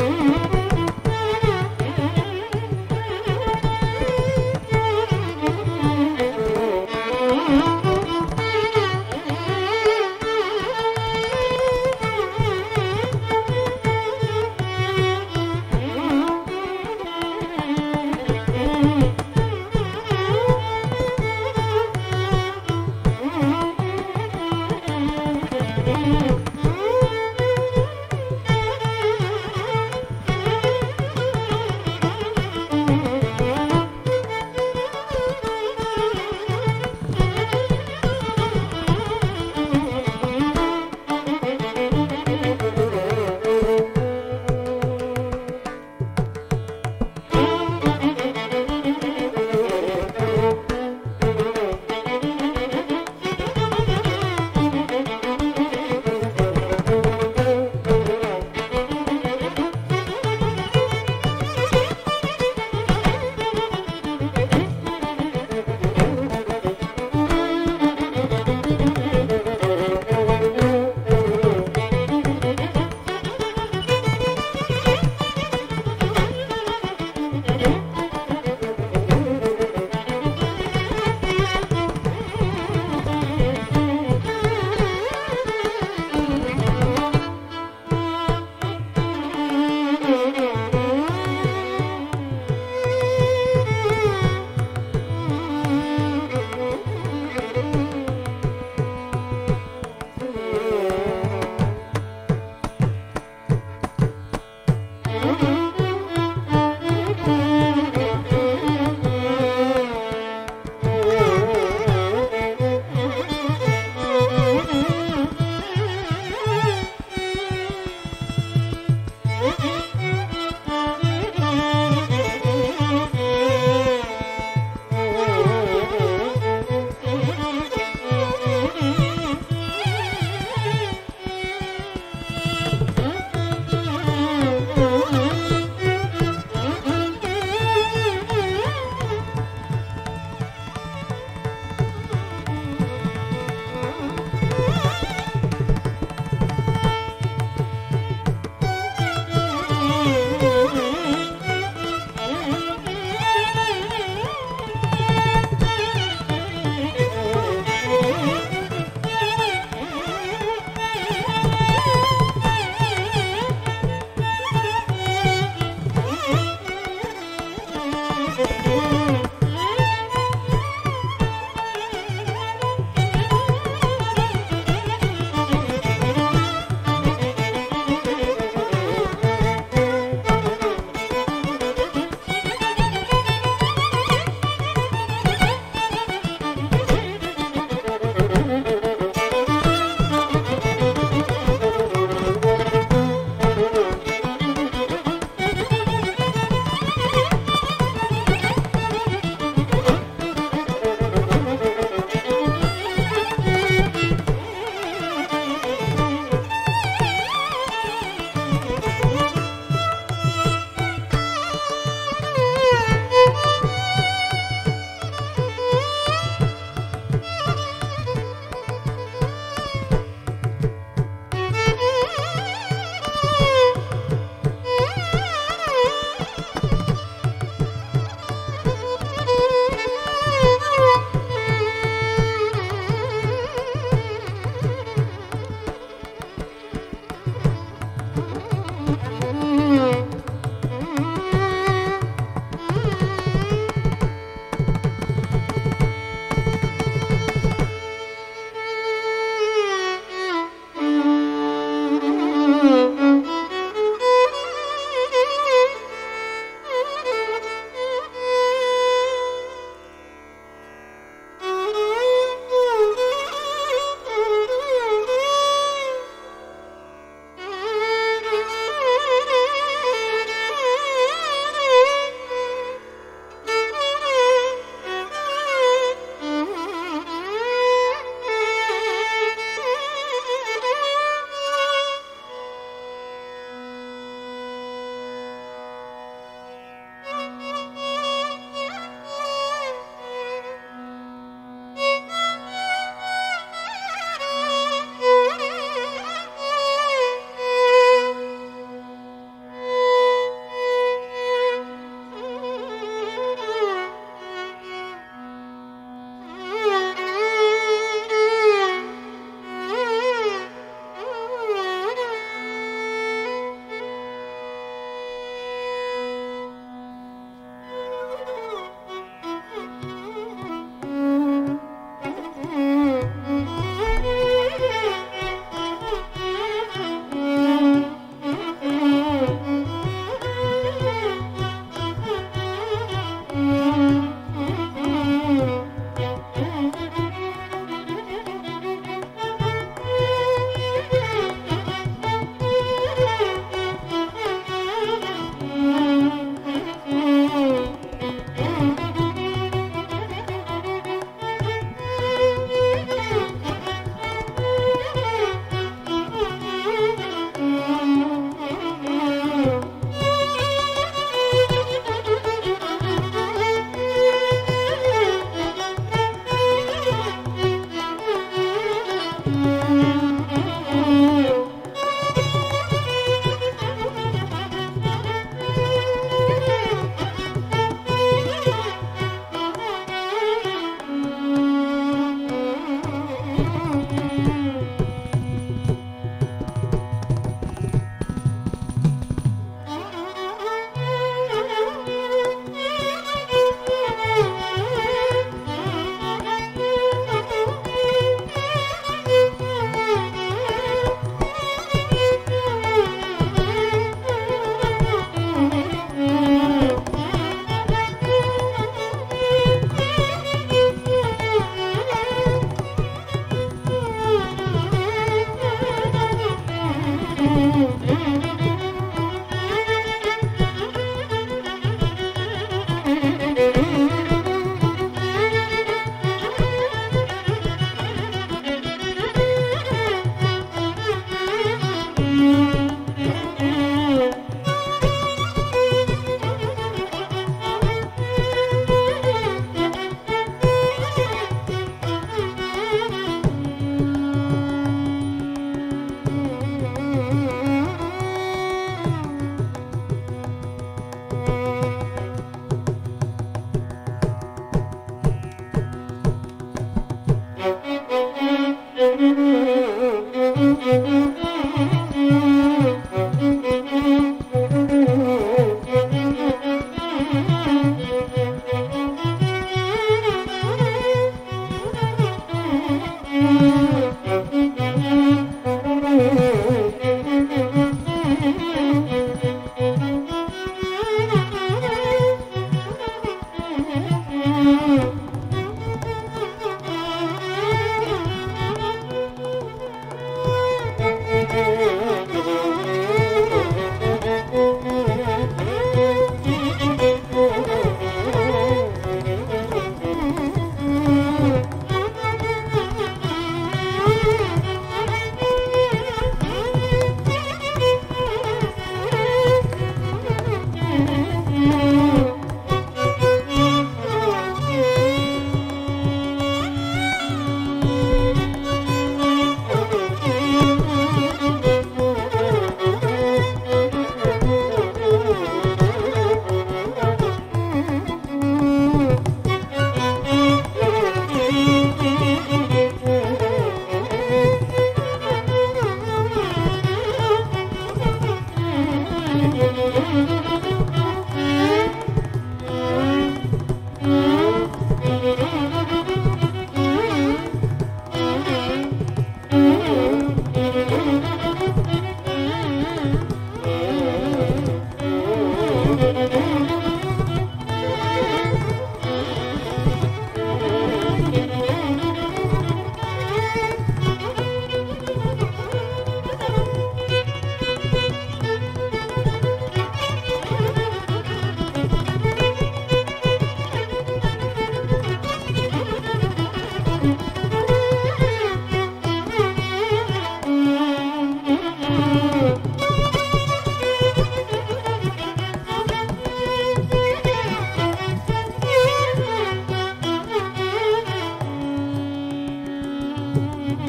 Mm-hmm.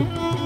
Música